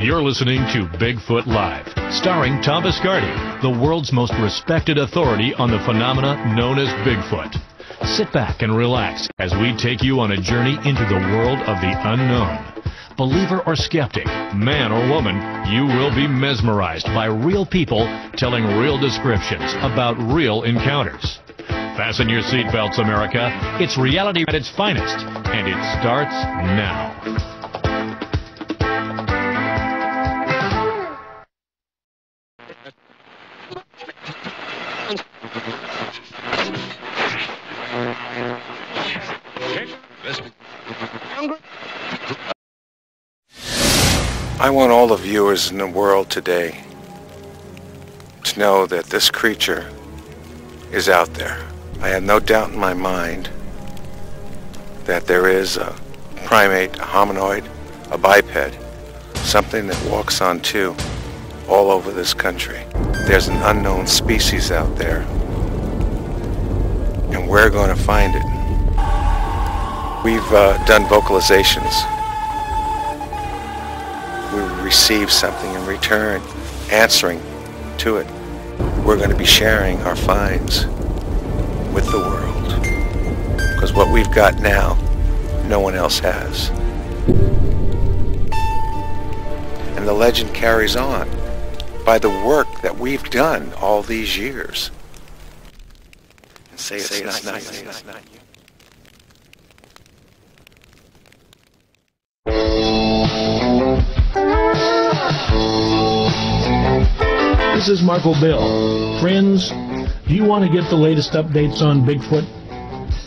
You're listening to Bigfoot Live, starring Tom Biscardi, the world's most respected authority on the phenomena known as Bigfoot. Sit back and relax as we take you on a journey into the world of the unknown. Believer or skeptic, man or woman, you will be mesmerized by real people telling real descriptions about real encounters. Fasten your seatbelts, America. It's reality at its finest, and it starts now. I want all the viewers in the world today to know that this creature is out there. I have no doubt in my mind that there is a primate, a hominoid, a biped, something that walks on two all over this country. There's an unknown species out there, and we're going to find it. We've uh, done vocalizations receive something in return, answering to it. We're going to be sharing our finds with the world. Because what we've got now, no one else has. And the legend carries on by the work that we've done all these years. And say, say it's, not, not, not, not you. This is Marco Bill. Friends, do you want to get the latest updates on Bigfoot?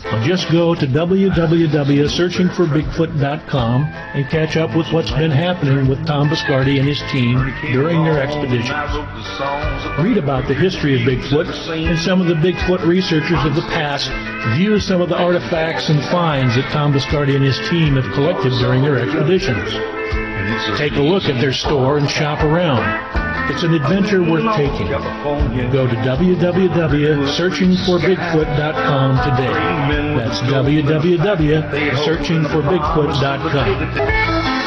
Well, just go to www.searchingforbigfoot.com and catch up with what's been happening with Tom Biscardi and his team during their expeditions. Read about the history of Bigfoot and some of the Bigfoot researchers of the past view some of the artifacts and finds that Tom Biscardi and his team have collected during their expeditions. Take a look at their store and shop around. It's an adventure worth taking. Go to www.searchingforbigfoot.com today. That's www.searchingforbigfoot.com.